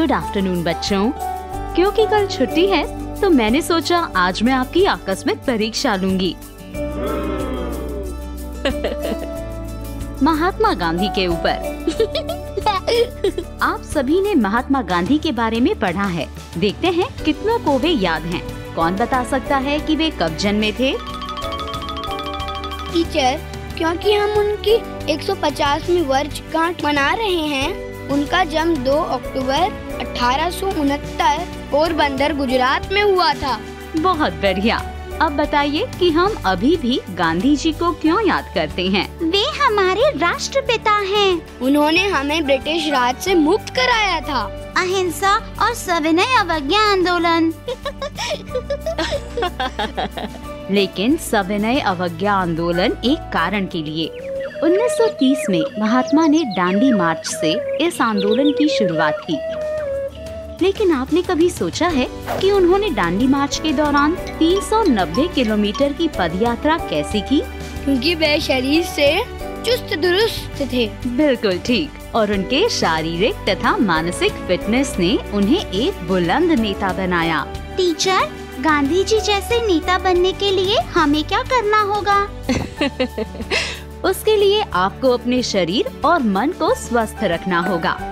Good afternoon बच्चों। क्योंकि कल छुट्टी है तो मैंने सोचा आज मैं आपकी आकस्मिक परीक्षा लूँगी। महात्मा गांधी के ऊपर। आप सभी ने महात्मा गांधी के बारे में पढ़ा है। देखते हैं कितनों को वे याद हैं। कौन बता सकता है कि वे कब जन्मे थे? टीचर क्योंकि हम उनकी 150वीं वर्षगांठ मना रहे हैं उनका जन्म 2 अक्टूबर अठारह पोरबंदर गुजरात में हुआ था। बहुत बढ़िया। अब बताइए कि हम अभी भी गांधी जी को क्यों याद करते हैं? वे हमारे राष्ट्रपिता हैं। उन्होंने हमें ब्रिटिश राज से मुक्त कराया था। अहिंसा और सविनय अवज्ञा आंदोलन। लेकिन सविनय अवज्ञा आंदोलन एक कारण के लिए। 1930 में महात्मा ने डांडी मार्च से इस आंदोलन की शुरुआत की। लेकिन आपने कभी सोचा है कि उन्होंने डांडी मार्च के दौरान 390 किलोमीटर की पदयात्रा कैसे की? क्योंकि वे शरीर से चुस्त दुरुस्त थे। बिल्कुल ठीक। और उनके शारीरिक तथा मानसिक फिटनेस ने उन्हें एक बुलंद नेता बनाया। टीचर गांधी जी जैसे नेता बनने के लिए हमें क्या करना होगा? उसके लिए आपको अपने शरीर और मन को स्वस्थ रखना होगा।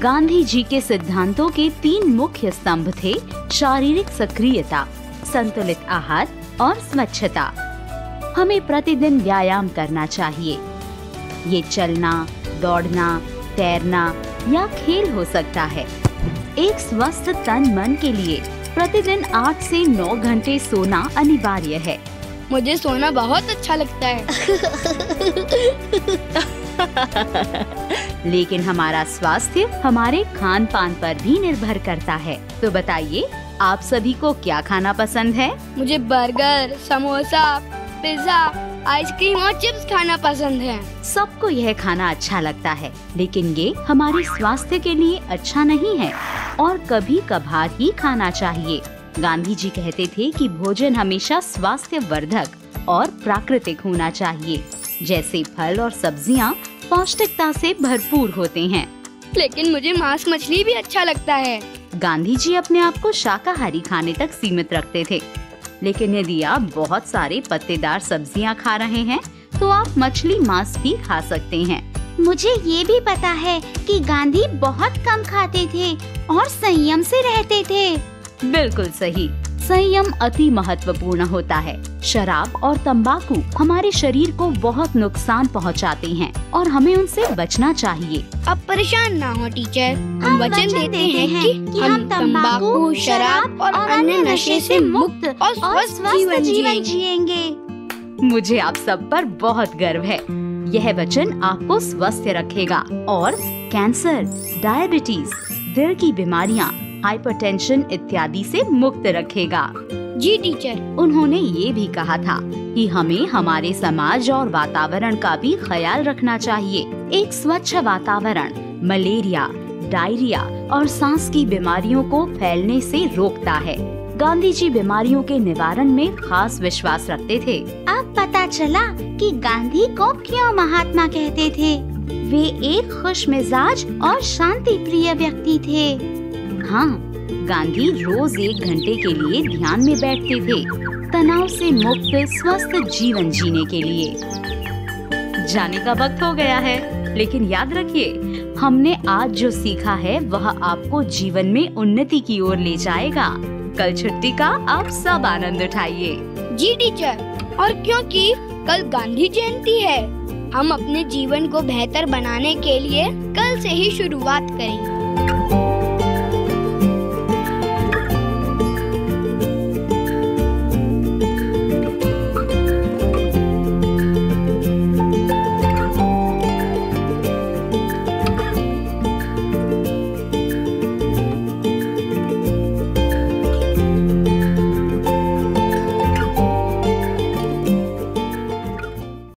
गांधी जी के सिद्धांतों के तीन मुख्य स्तंभ थे शारीरिक सक्रियता संतुलित आहार और स्वच्छता। हमें प्रतिदिन व्यायाम करना चाहिए। ये चलना दौड़ना तैरना या खेल हो सकता है। एक स्वस्थ तन मन के लिए प्रतिदिन आठ से नौ घंटे सोना अनिवार्य है। मुझे सोना बहुत अच्छा लगता है। लेकिन हमारा स्वास्थ्य हमारे खान पान पर भी निर्भर करता है। तो बताइए आप सभी को क्या खाना पसंद है? मुझे burger samosa pizza ice cream और चिप्स खाना पसंद है। सबको यह खाना अच्छा लगता है लेकिन ये हमारे स्वास्थ्य के लिए अच्छा नहीं है और कभी कभार ही खाना चाहिए। गांधी जी कहते थे कि भोजन हमेशा स्वास्थ्य वर्धक और प्राकृतिक होना चाहिए। जैसे फल और सब्ज़ियाँ पौष्टिकता से भरपूर होते हैं। लेकिन मुझे मांस मछली भी अच्छा लगता है। गांधी जी अपने आप को शाकाहारी खाने तक सीमित रखते थे। लेकिन यदि आप बहुत सारे पत्तेदार सब्ज़ियाँ खा रहे हैं तो आप मछली मांस भी खा सकते हैं। मुझे ये भी पता है कि गांधी बहुत कम खाते थे और संयम से रहते थे। बिल्कुल सही। संयम अति महत्वपूर्ण होता है। शराब और तंबाकू हमारे शरीर को बहुत नुकसान पहुंचाते हैं और हमें उनसे बचना चाहिए। अब परेशान ना हो टीचर। हम वचन देते हैं कि, कि हम तंबाकू शराब और अन्य नशे से मुक्त और स्वस्थ जीवन जिएँगे। मुझे आप सब पर बहुत गर्व है। यह वचन आपको स्वस्थ रखेगा और कैंसर डायबिटीज़ दिल की बीमारियाँ हाइपरटेंशन इत्यादि से मुक्त रखेगा। जी टीचर। उन्होंने ये भी कहा था कि हमें हमारे समाज और वातावरण का भी ख्याल रखना चाहिए। एक स्वच्छ वातावरण मलेरिया डायरिया और सांस की बीमारियों को फैलने से रोकता है। गांधी जी बीमारियों के निवारण में खास विश्वास रखते थे। अब पता चला कि गांधी को क्यों महात्मा कहते थे। वे एक खुश मिजाज और शांति प्रिय व्यक्ति थे। हाँ गांधी रोज एक घंटे के लिए ध्यान में बैठते थे, तनाव से मुक्त, स्वस्थ जीवन जीने के लिए। जाने का वक्त हो गया है, लेकिन याद रखिए, हमने आज जो सीखा है, वह आपको जीवन में उन्नति की ओर ले जाएगा। कल छुट्टी का आप सब आनंद उठाइए। जी, टीचर। और क्योंकि कल गांधी जयंती है, हम अपने जीवन को बेहतर बनाने के लिए कल से ही शुरुआत करेंगे।